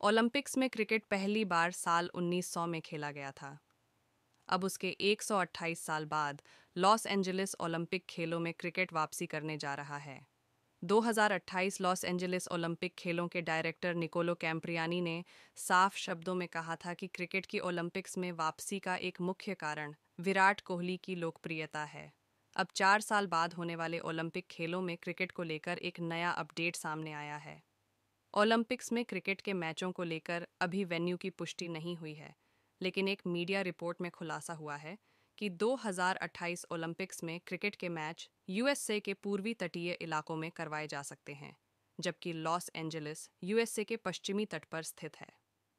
Olympics में cricket पहली बार साल 1900 में खेला गया था। अब उसके 128 साल बाद लॉस एंजलिस ओलंपिक खेलों में क्रिकेट वापसी करने जा रहा है। 2028 लॉस एंजलिस ओलंपिक खेलों के डायरेक्टर निकोलो कैम्प्रियानी ने साफ़ शब्दों में कहा था कि क्रिकेट की ओलंपिक्स में वापसी का एक मुख्य कारण विराट कोहली की लोकप्रियता है। अब चार साल बाद होने वाले ओलंपिक खेलों में क्रिकेट को लेकर एक नया अपडेट सामने आया है। ओलंपिक्स में क्रिकेट के मैचों को लेकर अभी वेन्यू की पुष्टि नहीं हुई है, लेकिन एक मीडिया रिपोर्ट में खुलासा हुआ है कि 2028 ओलंपिक्स में क्रिकेट के मैच यूएसए के पूर्वी तटीय इलाकों में करवाए जा सकते हैं, जबकि लॉस एंजलिस यूएसए के पश्चिमी तट पर स्थित है।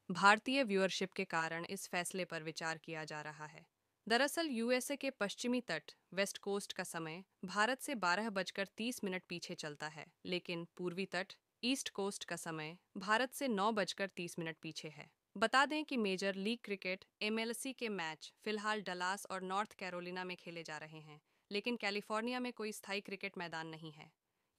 भारतीय व्यूअरशिप के कारण इस फैसले पर विचार किया जा रहा है। दरअसल यूएसए के पश्चिमी तट, वेस्ट कोस्ट का समय भारत से बारह बजकर तीस मिनट पीछे चलता है, लेकिन पूर्वी तट ईस्ट कोस्ट का समय भारत से नौ बजकर तीस मिनट पीछे है। बता दें कि मेजर लीग क्रिकेट, एमएलसी के मैच फ़िलहाल डलास और नॉर्थ कैरोलिना में खेले जा रहे हैं, लेकिन कैलिफ़ोर्निया में कोई स्थायी क्रिकेट मैदान नहीं है।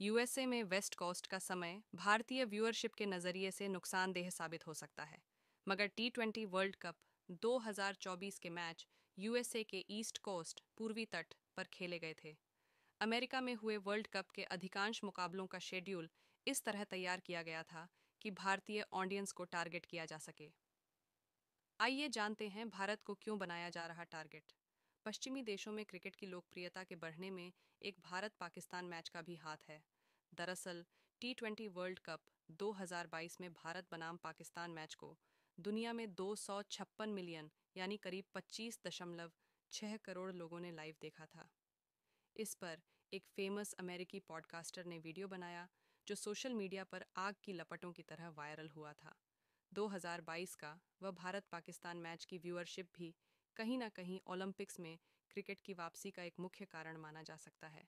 यूएसए में वेस्ट कोस्ट का समय भारतीय व्यूअरशिप के नज़रिए से नुकसानदेह साबित हो सकता है, मगर टी ट्वेंटी वर्ल्ड कप 2024 के मैच यूएसए के ईस्ट कोस्ट पूर्वी तट पर खेले गए थे। अमेरिका में हुए वर्ल्ड कप के अधिकांश मुकाबलों का शेड्यूल इस तरह तैयार किया गया था कि भारतीय ऑडियंस को टारगेट किया जा सके। आइए जानते हैं भारत को क्यों बनाया जा रहा टारगेट। पश्चिमी देशों में क्रिकेट की लोकप्रियता के बढ़ने में एक भारत पाकिस्तान मैच का भी हाथ है। दरअसल, टी ट्वेंटी वर्ल्ड कप 2022 में भारत बनाम पाकिस्तान मैच को दुनिया में दो सौ छप्पन मिलियन यानी करीब पच्चीस दशमलव करोड़ लोगों ने लाइव देखा था। इस पर एक फ़ेमस अमेरिकी पॉडकास्टर ने वीडियो बनाया जो सोशल मीडिया पर आग की लपटों की तरह वायरल हुआ था। 2022 का वह भारत पाकिस्तान मैच की व्यूअरशिप भी कहीं ना कहीं ओलंपिक्स में क्रिकेट की वापसी का एक मुख्य कारण माना जा सकता है।